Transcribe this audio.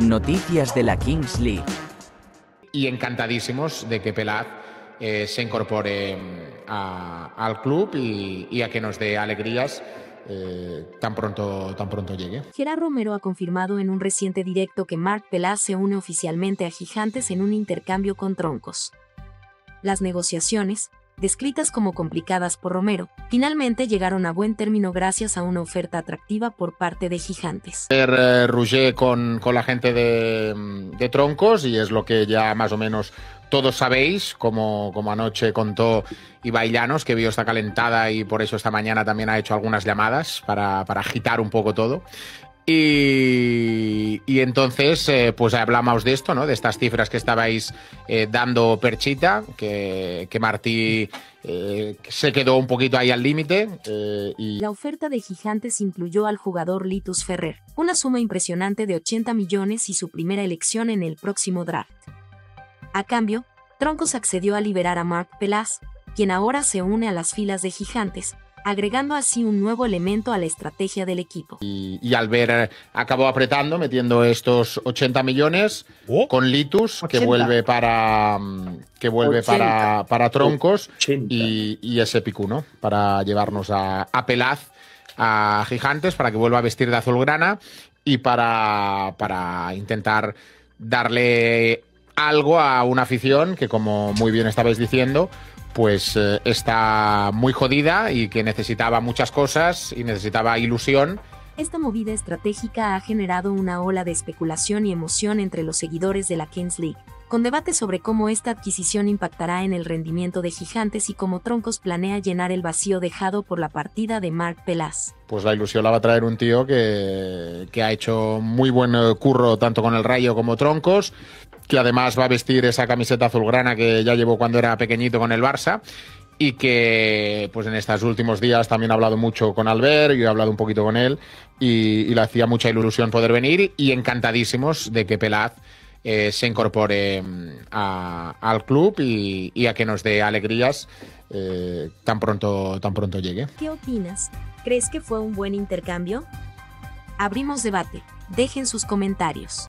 Noticias de la Kings League. Y encantadísimos de que Pelaz eh, se incorpore mm, a- al club y, y a que nos dé alegrías eh, tan, pronto, tan pronto llegue. Gerard Romero ha confirmado en un reciente directo que Marc Pelaz se une oficialmente a Gigantes en un intercambio con Troncos. Las negociaciones, descritas como complicadas por Romero, finalmente llegaron a buen término gracias a una oferta atractiva por parte de Gigantes. Eh, Roger con, con la gente de, de Troncos y es lo que ya más o menos todos sabéis, como, como anoche contó Ibai Llanos, que vio esta calentada y por eso esta mañana también ha hecho algunas llamadas para, para agitar un poco todo. Y, entonces, eh, pues hablamos de esto, ¿no? De estas cifras que estabais eh, dando Perchita, que, que Martí eh, se quedó un poquito ahí al límite. La oferta de Gigantes incluyó al jugador Litus Ferrer, una suma impresionante de 80 millones y su primera elección en el próximo draft. A cambio, Troncos accedió a liberar a Mark Pelaz, quien ahora se une a las filas de Gigantes, agregando así un nuevo elemento a la estrategia del equipo. y, y Albert eh, acabó apretando, metiendo estos 80 millones Oh. con Litus, que 80. vuelve para mm, que vuelve 80. para, para Troncos 80. y, y ese Picuno para llevarnos a, a Pelaz a Gigantes para que vuelva a vestir de azulgrana y para, para intentar darle algo a una afición que como muy bien estabais diciendo pues eh, está muy jodida y que necesitaba muchas cosas y necesitaba ilusión Esta movida estratégica ha generado una ola de especulación y emoción entre los seguidores de la Kings League, con debate sobre cómo esta adquisición impactará en el rendimiento de Gigantes y cómo Troncos planea llenar el vacío dejado por la partida de Mark Pelaz. pues la ilusión la va a traer un tío que, que ha hecho muy buen eh, curro tanto con el Rayo como Troncos, que además va a vestir esa camiseta azulgrana que ya llevó cuando era pequeñito con el Barça y que pues en estos últimos días también ha hablado mucho con Albert y he hablado un poquito con él y, le hacía mucha ilusión poder venir y encantadísimos de que Pelaz eh, se incorpore mm, al club y, y a que nos dé alegrías eh, tan pronto tan pronto llegue. ¿Qué opinas? ¿Crees que fue un buen intercambio? Abrimos debate. Dejen sus comentarios.